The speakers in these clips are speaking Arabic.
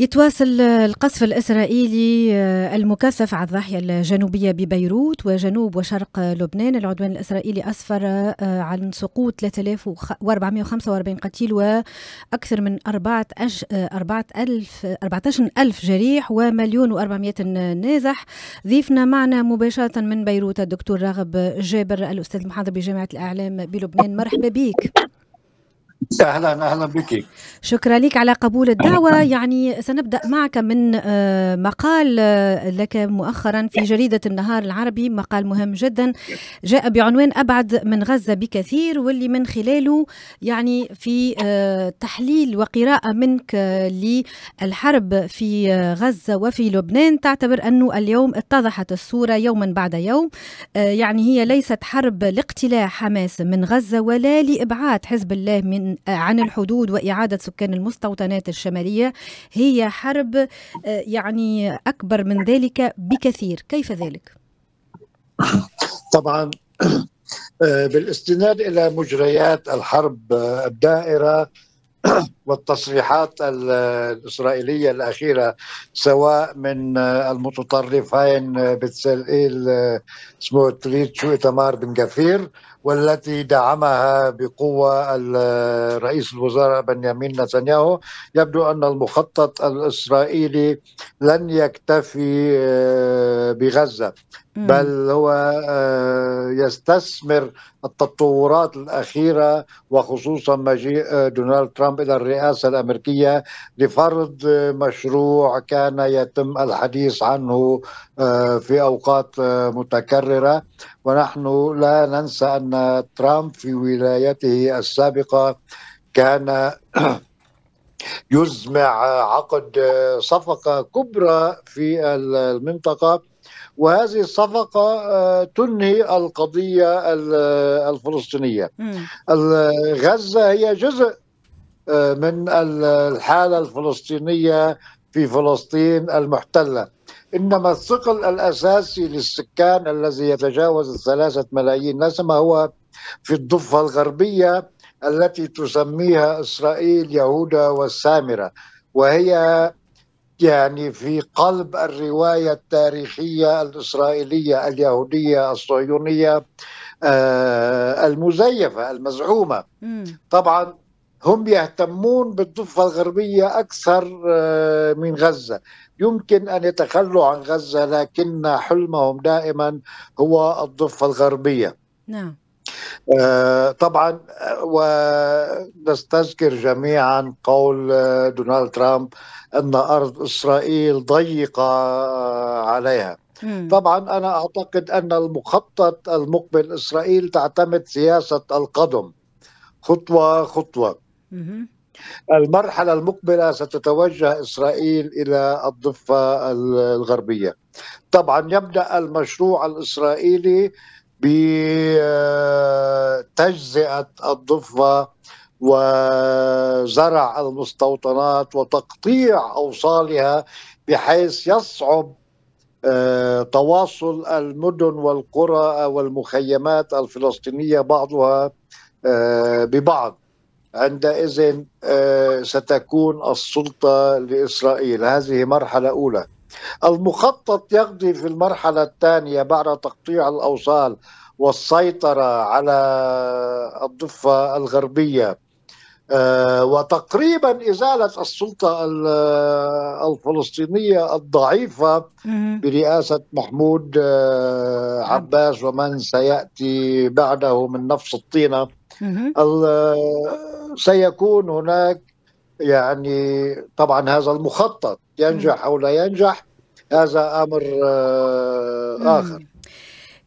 يتواصل القصف الإسرائيلي آه، المكثف على الضاحية الجنوبية ببيروت وجنوب وشرق لبنان. العدوان الإسرائيلي أسفر آه، عن سقوط 3445 قتيل وأكثر من 14 ألف جريح ومليون و400 نازح. ضيفنا معنا مباشرة من بيروت الدكتور راغب جابر الأستاذ المحاضر بجامعة الإعلام بلبنان. مرحبا بك. أهلا أهلا بك. شكرا لك على قبول الدعوة. يعني سنبدأ معك من آه، مقال آه، لك مؤخرا في جريدة النهار العربي مقال مهم جدا. جاء بعنوان أبعد من غزة بكثير واللي من خلاله يعني في آه، تحليل وقراءة منك للحرب في غزة وفي لبنان. تعتبر أنه اليوم اتضحت الصورة يوما بعد يوم. يعني هي ليست حرب لاقتلاع حماس من غزة ولا لإبعاد حزب الله من عن الحدود وإعادة سكان المستوطنات الشمالية هي حرب آه، يعني أكبر من ذلك بكثير كيف ذلك؟ طبعا آه، بالاستناد إلى مجريات الحرب آه، الدائرة والتصريحات الإسرائيلية الأخيرة سواء من المتطرفين بتسلئيل اسمه تريد شو إتمار بن غفير والتي دعمها بقوة رئيس الوزراء بنيامين نتنياهو. يبدو أن المخطط الإسرائيلي لن يكتفي آه، بغزة بل هو آه، يستثمر التطورات الأخيرة وخصوصا مجيء آه، دونالد ترامب إلى الرئاسة الأمريكية لفرض مشروع كان يتم الحديث عنه في أوقات متكررة. ونحن لا ننسى أن ترامب في ولايته السابقة كان يزمع عقد صفقة كبرى في المنطقة وهذه الصفقة آه، تنهي القضية الفلسطينية. غزة هي جزء آه، من الحالة الفلسطينية في فلسطين المحتلة. إنما الثقل الأساسي للسكان الذي يتجاوز الثلاثة ملايين نسمة هو في الضفة الغربية التي تسميها إسرائيل يهودا والسامرة وهي يعني في قلب الرواية التاريخية الإسرائيلية اليهودية الصهيونية آه، المزيفة المزعومة. طبعا هم يهتمون بالضفة الغربية أكثر آه، من غزة. يمكن أن يتخلوا عن غزة لكن حلمهم دائما هو الضفة الغربية. نعم. آه، طبعا ونستذكر جميعا قول آه، دونالد ترامب أن أرض إسرائيل ضيقة عليها. طبعا أنا أعتقد أن المخطط المقبل إسرائيل تعتمد سياسة القدم. خطوة خطوة. المرحلة المقبلة ستتوجه إسرائيل إلى الضفة الغربية. طبعا يبدأ المشروع الإسرائيلي بتجزئة الضفة وزرع المستوطنات وتقطيع أوصالها بحيث يصعب آه، تواصل المدن والقرى والمخيمات الفلسطينية بعضها آه، ببعض. عندئذ آه، ستكون السلطة لإسرائيل. هذه مرحلة أولى. المخطط يقضي في المرحلة الثانية بعد تقطيع الأوصال والسيطرة على الضفة الغربية آه، وتقريبا إزالة السلطة الفلسطينية الضعيفة برئاسة محمود آه، عباس. ومن سيأتي بعده من نفس الطينة. سيكون هناك يعني طبعا هذا المخطط ينجح أو لا ينجح هذا أمر آه، آخر.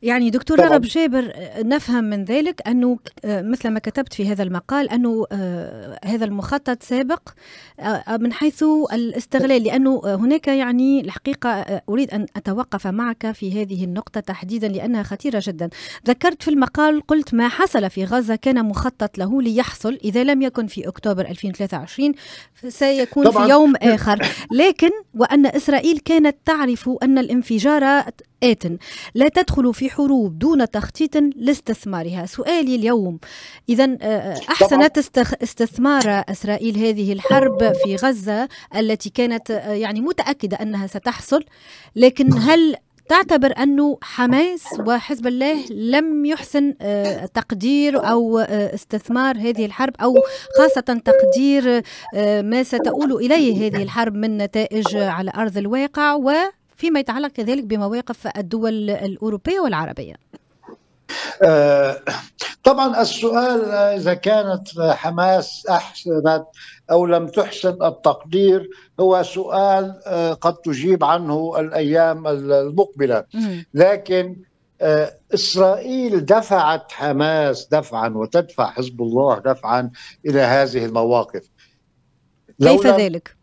يعني دكتور رغب جابر نفهم من ذلك أنه آه، مثل ما كتبت في هذا المقال أنه آه، هذا المخطط سابق آه، من حيث الاستغلال لأنه هناك يعني الحقيقة أريد أن أتوقف معك في هذه النقطة تحديدا لأنها خطيرة جدا. ذكرت في المقال قلت ما حصل في غزة كان مخطط له ليحصل إذا لم يكن في أكتوبر 2023 سيكون طبعا. في يوم آخر. لكن وأن إسرائيل كانت تعرف أن الانفجار آت. لا تدخل في حروب دون تخطيط لاستثمارها. سؤالي اليوم. إذا أحسنت استثمار إسرائيل هذه الحرب في غزة التي كانت يعني متأكدة أنها ستحصل. لكن هل تعتبر أنه حماس وحزب الله لم يحسن آه، تقدير أو آه، استثمار هذه الحرب؟ أو خاصة تقدير آه، ما ستؤول إليه هذه الحرب من نتائج على أرض الواقع وفيما يتعلق كذلك بمواقف الدول الأوروبية والعربية. طبعا السؤال إذا كانت حماس أحسنت أو لم تحسن التقدير هو سؤال آه، قد تجيب عنه الأيام المقبلة. لكن آه، إسرائيل دفعت حماس دفعا وتدفع حزب الله دفعا إلى هذه المواقف. كيف ذلك؟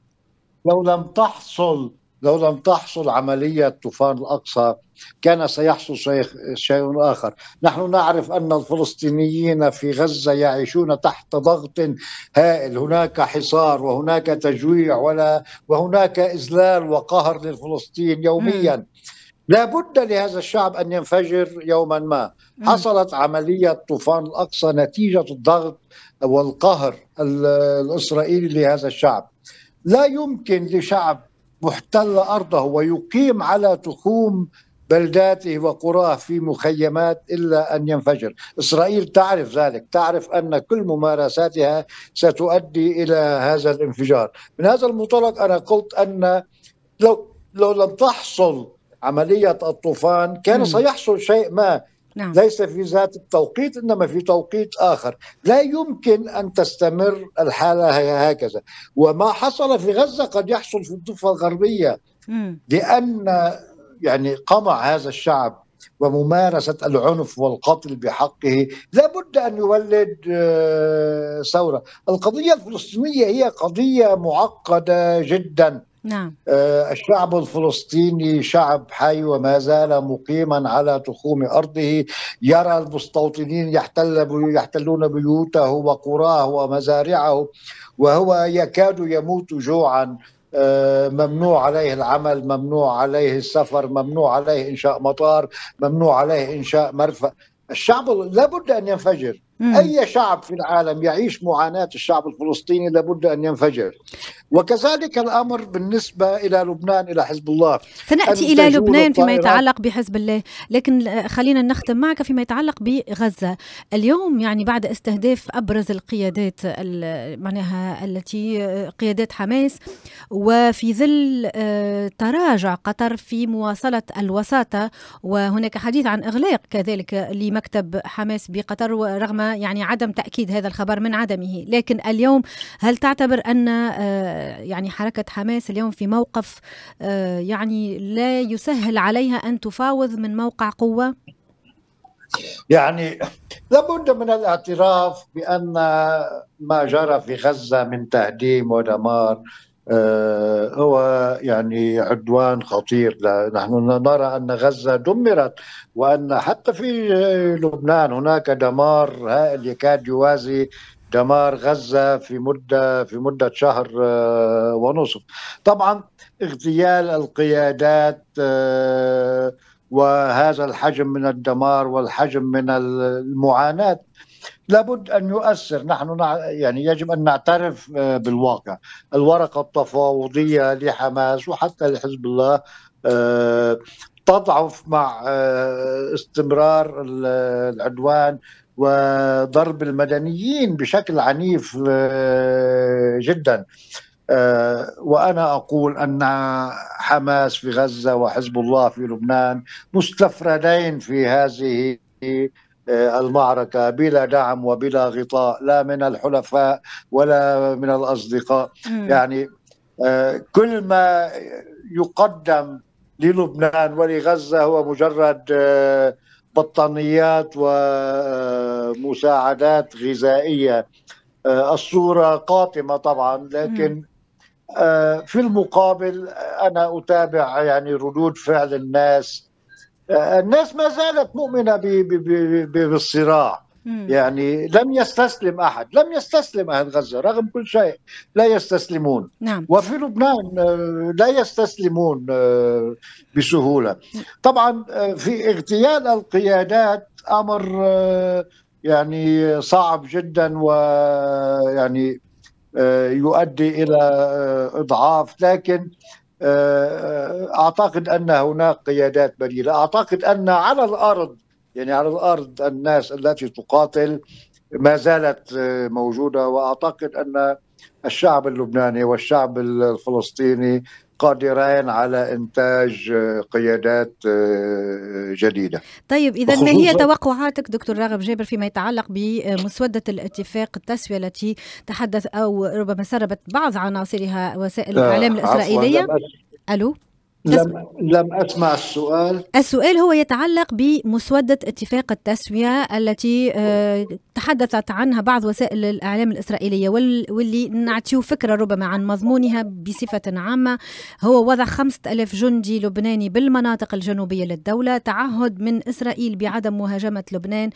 لو لم تحصل لو لم تحصل عملية طوفان الأقصى كان سيحصل شيء, شيء آخر. نحن نعرف أن الفلسطينيين في غزة يعيشون تحت ضغط هائل. هناك حصار وهناك تجويع ولا وهناك إذلال وقهر للفلسطين يوميا. لا بد لهذا الشعب أن ينفجر يوما ما. حصلت عملية طوفان الأقصى نتيجة الضغط والقهر الإسرائيلي لهذا الشعب. لا يمكن لشعب محتل أرضه ويقيم على تخوم بلداته وقراه في مخيمات إلا أن ينفجر، إسرائيل تعرف ذلك، تعرف أن كل ممارساتها ستؤدي إلى هذا الانفجار، من هذا المنطلق أنا قلت أن لو لو لم تحصل عملية الطوفان كان سيحصل شيء ما. نعم. ليس في ذات التوقيت إنما في توقيت آخر. لا يمكن أن تستمر الحالة هكذا. وما حصل في غزة قد يحصل في الضفة الغربية. لأن يعني قمع هذا الشعب وممارسة العنف والقتل بحقه لابد أن يولد آه، ثورة. القضية الفلسطينية هي قضية معقدة جدا. نعم. آه، الشعب الفلسطيني شعب حي وما زال مقيما على تخوم أرضه يرى المستوطنين يحتل يحتلون بيوته وقراه ومزارعه وهو يكاد يموت جوعا. آه، ممنوع عليه العمل ممنوع عليه السفر ممنوع عليه إنشاء مطار ممنوع عليه إنشاء مرفأ. الشعب لابد أن ينفجر. مم. أي شعب في العالم يعيش معاناة الشعب الفلسطيني لابد أن ينفجر. وكذلك الأمر بالنسبة إلى لبنان إلى حزب الله. سنأتي إلى لبنان فيما يتعلق بحزب الله. لكن خلينا نختم معك فيما يتعلق بغزة. اليوم يعني بعد استهداف أبرز القيادات معناها التي قيادات حماس وفي ظل آه، تراجع قطر في مواصلة الوساطة وهناك حديث عن إغلاق كذلك لمكتب حماس بقطر رغم يعني عدم تأكيد هذا الخبر من عدمه. لكن اليوم هل تعتبر أن آه، يعني حركة حماس اليوم في موقف آه، يعني لا يسهل عليها أن تفاوض من موقع قوة؟ يعني لابد من الاعتراف بأن ما جرى في غزة من تهديم ودمار هو يعني عدوان خطير. نحن نرى أن غزة دمرت وأن حتى في لبنان هناك دمار هائل يكاد يوازي دمار غزة في مدة في مدة شهر آه، ونصف. طبعا اغتيال القيادات آه، وهذا الحجم من الدمار والحجم من المعاناة لابد أن يؤثر. نحن يعني يجب أن نعترف آه، بالواقع. الورقة التفاوضية لحماس وحتى لحزب الله آه، تضعف مع آه، استمرار العدوان وضرب المدنيين بشكل عنيف جدا. وأنا أقول أن حماس في غزة وحزب الله في لبنان مستفردين في هذه المعركة بلا دعم وبلا غطاء لا من الحلفاء ولا من الأصدقاء. يعني آه، كل ما يقدم للبنان ولغزة هو مجرد آه، بطانيات ومساعدات غذائية. الصورة قاتمة طبعا لكن في المقابل أنا أتابع يعني ردود فعل الناس الناس ما زالت مؤمنة بالصراع. يعني لم يستسلم أحد لم يستسلم أهل غزة رغم كل شيء لا يستسلمون. نعم. وفي لبنان آه، لا يستسلمون آه، بسهولة. طبعا آه، في اغتيال القيادات أمر يعني صعب جدا ويعني يؤدي إلى إضعاف. لكن أعتقد أن هناك قيادات بديلة. أعتقد أن على الأرض يعني على الأرض الناس التي تقاتل ما زالت موجودة. وأعتقد أن الشعب اللبناني والشعب الفلسطيني قادرين على إنتاج قيادات جديدة. طيب اذا ما هي توقعاتك دكتور راغب جابر فيما يتعلق بمسودة الاتفاق التسوية التي تحدث أو ربما سربت بعض عناصرها وسائل الإعلام الإسرائيلية؟ ألو لم لم أسمع السؤال. السؤال هو يتعلق بمسودة اتفاق التسوية التي آه، تحدثت عنها بعض وسائل الإعلام الإسرائيلية واللي نعطيه فكرة ربما عن مضمونها بصفة عامة. هو وضع خمسة ألف جندي لبناني بالمناطق الجنوبية للدولة تعهد من إسرائيل بعدم مهاجمة لبنان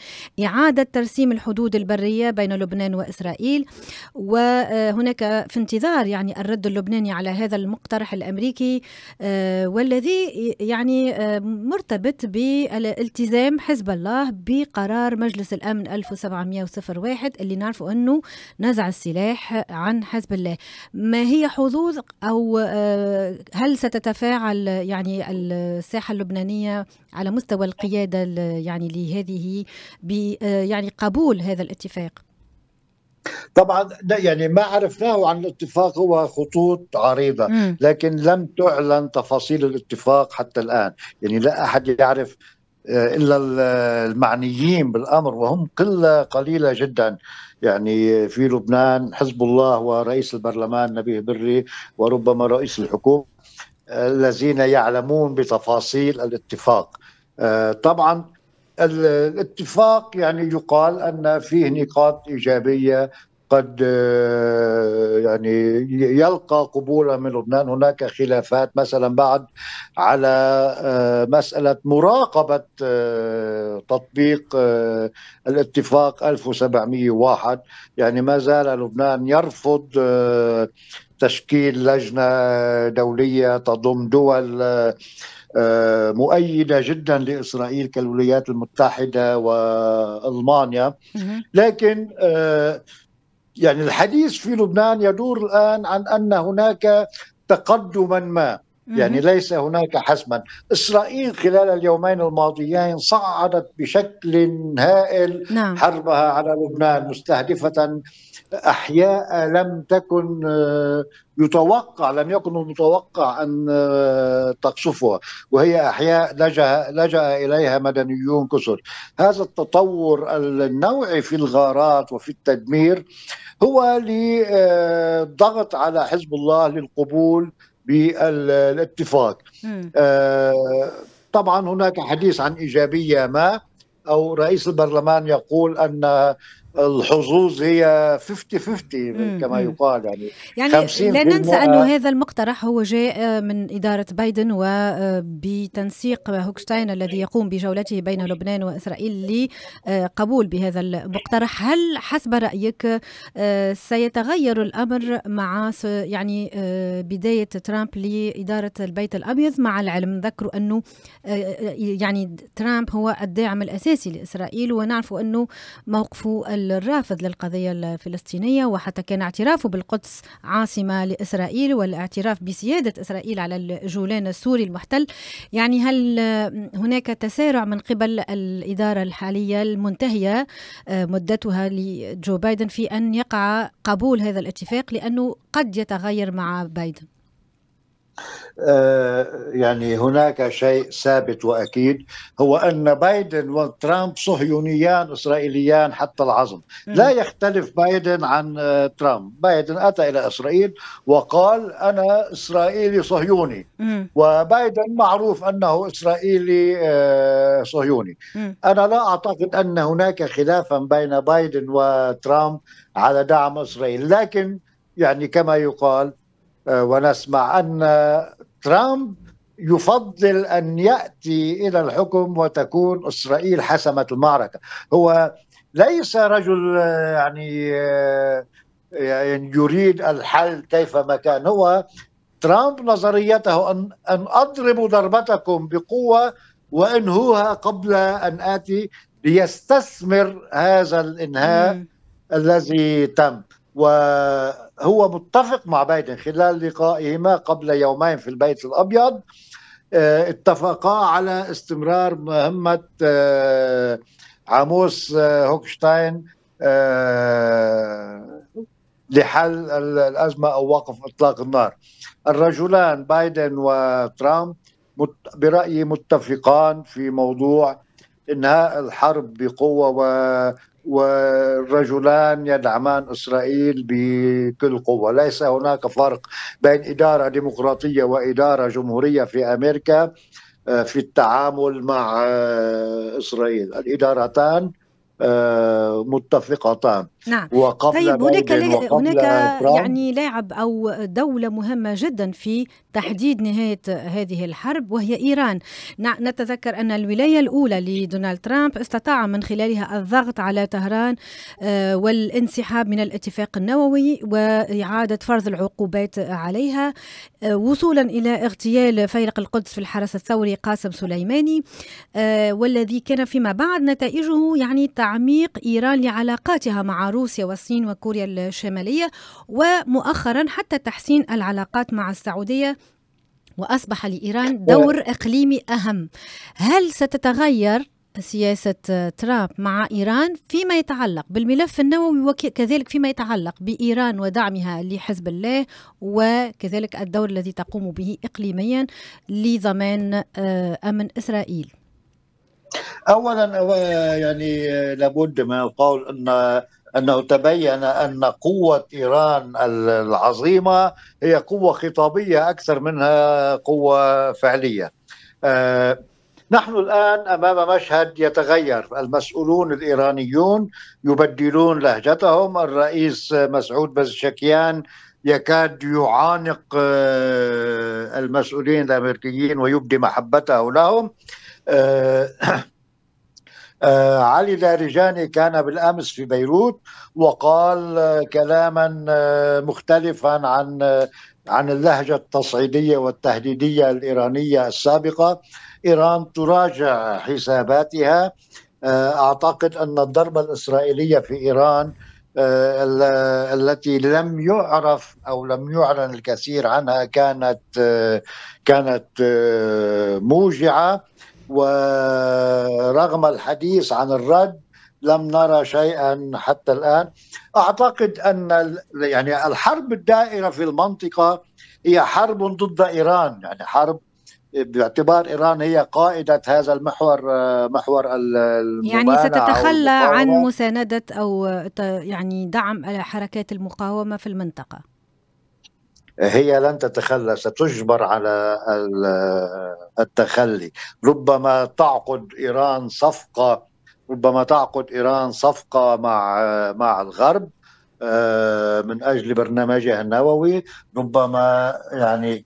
إعادة ترسيم الحدود البرية بين لبنان وإسرائيل. وهناك في انتظار يعني الرد اللبناني على هذا المقترح الأمريكي آه، والذي يعني مرتبط بالالتزام حزب الله بقرار مجلس الأمن 1701 اللي نعرفه أنه نزع السلاح عن حزب الله. ما هي حظوظ أو آه، هل ستتفاعل يعني الساحة اللبنانية على مستوى القيادة يعني لهذه آه، يعني قبول هذا الاتفاق؟ طبعا يعني ما عرفناه عن الاتفاق هو خطوط عريضة لكن لم تعلن تفاصيل الاتفاق حتى الآن. يعني لا أحد يعرف آه، إلا المعنيين بالأمر وهم قلة قليلة جدا. يعني في لبنان حزب الله ورئيس البرلمان نبيه بري وربما رئيس الحكومة الذين يعلمون بتفاصيل الاتفاق. آه، طبعا الاتفاق يعني يقال أن فيه نقاط إيجابية قد آه، يعني يلقى قبولا من لبنان. هناك خلافات مثلا بعد على آه، مسألة مراقبة آه، تطبيق الاتفاق 1701 يعني ما زال لبنان يرفض تشكيل لجنة دولية تضم دول مؤيدة جدا لإسرائيل كالولايات المتحدة وألمانيا. لكن يعني الحديث في لبنان يدور الآن عن أن هناك تقدما ما. يعني ليس هناك حسما. إسرائيل خلال اليومين الماضيين صعدت بشكل هائل نعم. حربها على لبنان مستهدفة. أحياء لم تكن آه، يتوقع لم يكن المتوقع أن آه، تقصفها وهي أحياء لجأ, لجأ إليها مدنيون كثر هذا التطور النوعي في الغارات وفي التدمير هو لضغط على حزب الله للقبول بالاتفاق. آه، طبعا هناك حديث عن إيجابية ما أو رئيس البرلمان يقول أن الحظوظ هي 50 50 كما يقال يعني يعني لا ننسى أنه هذا المقترح هو جاء من إدارة بايدن وبتنسيق هوكشتاين الذي يقوم بجولته بين لبنان وإسرائيل لقبول بهذا المقترح. هل حسب رأيك سيتغير الأمر مع يعني بداية ترامب لإدارة البيت الأبيض؟ مع العلم نذكروا أنه يعني ترامب هو الداعم الأساسي لإسرائيل ونعرف أنه موقفه الرافض للقضية الفلسطينية وحتى كان اعترافه بالقدس عاصمة لإسرائيل والاعتراف بسيادة إسرائيل على الجولان السوري المحتل. يعني هل هناك تسارع من قبل الإدارة الحالية المنتهية آه، مدتها لجو بايدن في أن يقع قبول هذا الاتفاق لأنه قد يتغير مع بايدن؟ يعني هناك شيء ثابت وأكيد هو أن بايدن وترامب صهيونيان إسرائيليان حتى العظم. لا يختلف بايدن عن آه، ترامب. بايدن أتى إلى إسرائيل وقال أنا إسرائيلي صهيوني. وبايدن معروف أنه إسرائيلي آه، صهيوني. أنا لا أعتقد أن هناك خلافا بين بايدن وترامب على دعم إسرائيل. لكن يعني كما يقال ونسمع أن ترامب يفضل أن يأتي إلى الحكم وتكون إسرائيل حسمت المعركة. هو ليس رجل يعني يعني يريد الحل كيفما كان. هو ترامب نظريته أن, أن أضرب ضربتكم بقوة وأنهوها قبل أن آتي ليستثمر هذا الإنهاء مم. الذي تم. وهو متفق مع بايدن خلال لقائهما قبل يومين في البيت الأبيض آه، اتفقا على استمرار مهمة آه، عاموس آه، هوكشتاين لحل الأزمة أو وقف إطلاق النار. الرجلان بايدن وترامب برأيي متفقان في موضوع إنهاء الحرب بقوة والرجلان يدعمان إسرائيل بكل قوة، ليس هناك فرق بين إدارة ديمقراطية وإدارة جمهورية في أمريكا آه، في التعامل مع آه، إسرائيل، الإدارتان متفقتان. نعم. وقبل طيب هناك هناك يعني لاعب أو دولة مهمة جدا في تحديد نهاية هذه الحرب وهي إيران. نتذكر أن الولاية الأولى لدونالد ترامب استطاع من خلالها الضغط على طهران آه، والانسحاب من الاتفاق النووي وإعادة فرض العقوبات عليها آه، وصولا إلى اغتيال فيلق القدس في الحرس الثوري قاسم سليماني والذي كان فيما بعد نتائجه يعني تعميق إيران لعلاقاتها مع روسيا والصين وكوريا الشمالية ومؤخرا حتى تحسين العلاقات مع السعودية وأصبح لإيران دور إقليمي أهم. هل ستتغير سياسة ترامب مع إيران فيما يتعلق بالملف النووي وكذلك فيما يتعلق بإيران ودعمها لحزب الله وكذلك الدور الذي تقوم به إقليميا لضمان آه، أمن إسرائيل؟ اولا يعني لابد من القول ان أنه تبين أن قوة إيران العظيمة هي قوة خطابية أكثر منها قوة فعلية. آه، نحن الآن أمام مشهد يتغير، المسؤولون الإيرانيون يبدلون لهجتهم، الرئيس مسعود بزشكيان يكاد يعانق آه، المسؤولين الأمريكيين ويبدي محبته لهم. آه، آه، علي لارجاني كان بالأمس في بيروت وقال آه، كلاما مختلفا عن عن اللهجة التصعيدية والتهديدية الإيرانية السابقة. إيران تراجع حساباتها. أعتقد أن الضربة الإسرائيلية في إيران التي لم يعرف أو لم يعلن الكثير عنها كانت كانت موجعة. ورغم الحديث عن الرد لم نرى شيئا حتى الآن. أعتقد أن يعني الحرب الدائرة في المنطقة هي حرب ضد إيران. يعني حرب باعتبار إيران هي قائدة هذا المحور محور يعني ستتخلى عن مساندة أو يعني دعم حركات المقاومة في المنطقة. هي لن تتخلى ستجبر على التخلي. ربما تعقد إيران صفقة ربما تعقد إيران صفقة مع مع الغرب آه، من أجل برنامجها النووي. ربما يعني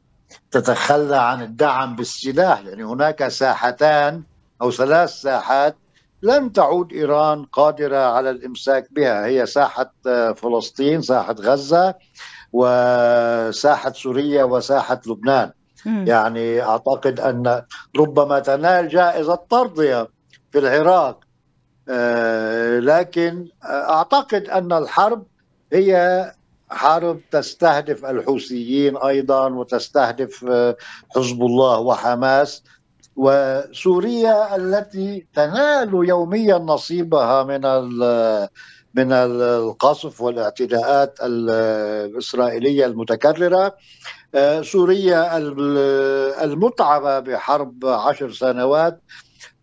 تتخلى عن الدعم بالسلاح يعني هناك ساحتان أو ثلاث ساحات لن تعود إيران قادرة على الإمساك بها. هي ساحة آه، فلسطين ساحة غزة وساحة سوريا وساحة لبنان. يعني أعتقد أن ربما تنال جائزة طرديه في العراق. آه، لكن أعتقد أن الحرب هي حرب تستهدف الحوثيين أيضا وتستهدف آه، حزب الله وحماس. وسوريا التي تنال يوميا نصيبها من من القصف والاعتداءات الإسرائيلية المتكررة. آه، سوريا المتعبة بحرب عشر سنوات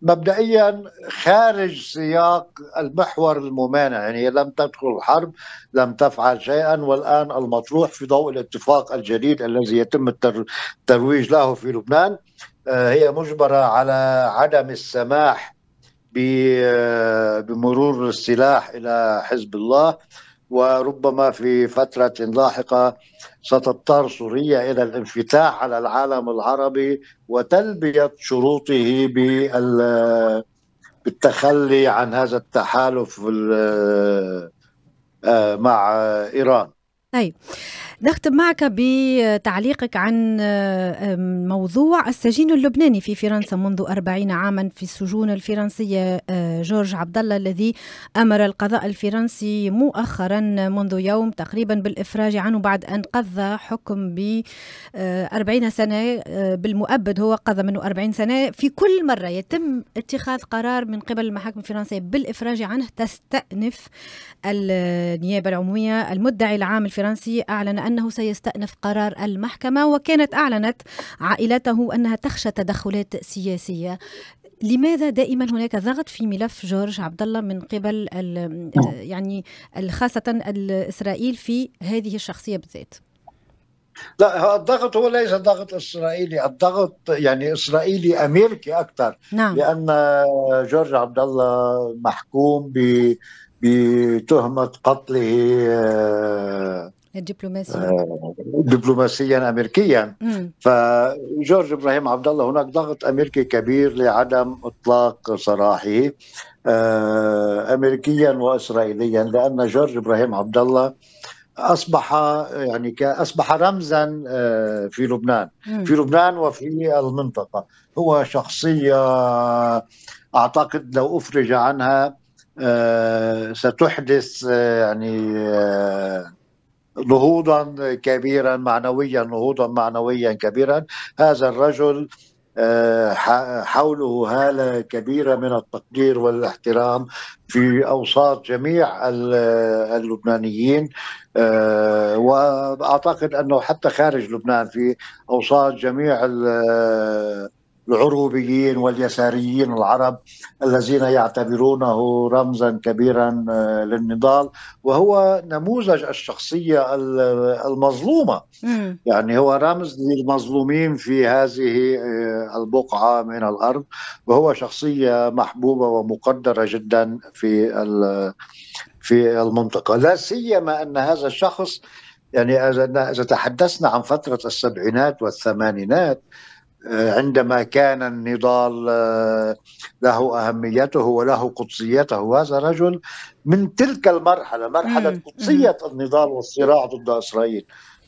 مبدئيا خارج سياق المحور الممانع يعني لم تدخل الحرب لم تفعل شيئا والآن المطروح في ضوء الاتفاق الجديد الذي يتم الترويج له في لبنان. هي مجبرة على عدم السماح بمرور السلاح إلى حزب الله. وربما في فترة لاحقة ستضطر سوريا إلى الانفتاح على العالم العربي وتلبية شروطه بال بالتخلي عن هذا التحالف مع إيران. طيب. نختم معك بتعليقك عن موضوع السجين اللبناني في فرنسا منذ أربعين عاما في السجون الفرنسية آه، جورج عبد الله الذي أمر القضاء الفرنسي مؤخرا منذ يوم تقريبا بالإفراج عنه بعد أن قضى حكم ب 40 آه، سنة آه، بالمؤبد هو قضى منه 40 سنة. في كل مرة يتم اتخاذ قرار من قبل المحاكم الفرنسية بالإفراج عنه تستأنف النيابة العمومية المدعي العام الفرنسي أعلن أنه سيستأنف قرار المحكمة وكانت أعلنت عائلته أنها تخشى تدخلات سياسية لماذا دائما هناك ضغط في ملف جورج عبد الله من قبل يعني خاصة إسرائيل في هذه الشخصية بالذات؟ لا الضغط هو ليس ضغط إسرائيلي، الضغط يعني إسرائيلي أمريكي أكثر نعم. لأن جورج عبد الله محكوم ب بتهمة قتله آه، دبلوماسيا آه، دبلوماسيا امريكيا. فجورج إبراهيم عبد الله هناك ضغط أمريكي كبير لعدم إطلاق سراحه آه، امريكيا واسرائيليا لأن جورج إبراهيم عبد الله أصبح يعني أصبح رمزا آه، في لبنان. في لبنان وفي المنطقة. هو شخصية أعتقد لو أفرج عنها ستحدث يعني نهوضا كبيرا معنويا نهوضا معنويا كبيرا. هذا الرجل آه، حوله هالة كبيرة من التقدير والاحترام في أوساط جميع اللبنانيين. آه، وأعتقد أنه حتى خارج لبنان في أوساط جميع العروبيين واليساريين العرب الذين يعتبرونه رمزا كبيرا آه، للنضال وهو نموذج الشخصية المظلومة. يعني هو رمز للمظلومين في هذه آه، البقعة من الأرض وهو شخصية محبوبة ومقدرة جدا في في المنطقة. لا سيما أن هذا الشخص يعني إذا تحدثنا عن فترة السبعينات والثمانينات عندما كان النضال آه، له أهميته وله قدسيته. هذا رجل من تلك المرحلة مرحلة قدسية النضال والصراع ضد إسرائيل.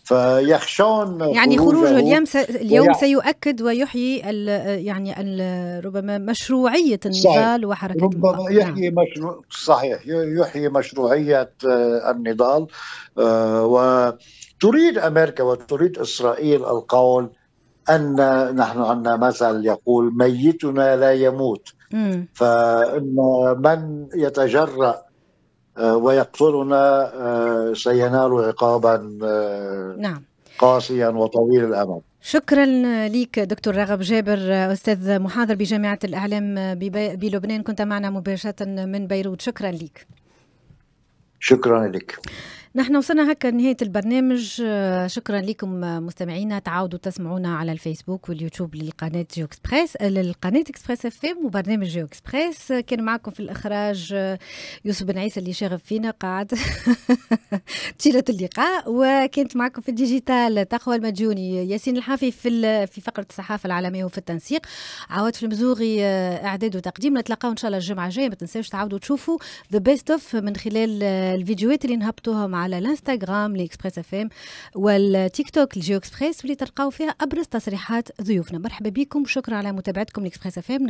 فيخشون يعني خروجه اليوم س... اليوم سيؤكد ويحيي ال... يعني ال... ربما مشروعية النضال وحركه ربما يحيي نعم. مشروع صحيح يحيي مشروعية آه، النضال آه، وتريد أمريكا وتريد إسرائيل القول أن نحن عندنا مثل يقول ميتنا لا يموت. فإن من يتجرأ آه، ويقتلنا آه، سينال عقابا آه، نعم. قاسيا وطويل الأمد. شكرا لك دكتور راغب جابر أستاذ محاضر بجامعة الإعلام بلبنان. كنت معنا مباشرة من بيروت. شكرا لك شكرا لك. نحن وصلنا هكا لنهاية البرنامج. آه، شكرا لكم آه، مستمعينا. تعاودوا تسمعونا على الفيسبوك واليوتيوب للقناة جيو إكسبريس آه، للقناة إكسبريس إف إم وبرنامج جيو إكسبريس. كان معكم في الإخراج يوسف بن عيسى اللي شاغب فينا قاعد. طيلة اللقاء. وكانت معكم في ال digital تقوى المدجوني ياسين الحافي في في فقرة الصحافة العالمية وفي التنسيق. عواطف المزوغي إعداد وتقديم. نتلاقاو إن شاء الله الجمعة الجاية. ما تنساوش تعاودوا تشوفوا the best of من خلال الفيديوهات اللي نهبطوها مع على الانستغرام لإكسبريس إف إم والتيك توك لجيو إكسبريس واللي تلقاو فيها أبرز تصريحات ضيوفنا. مرحبا بكم شكرا على متابعتكم لإكسبريس إف إم.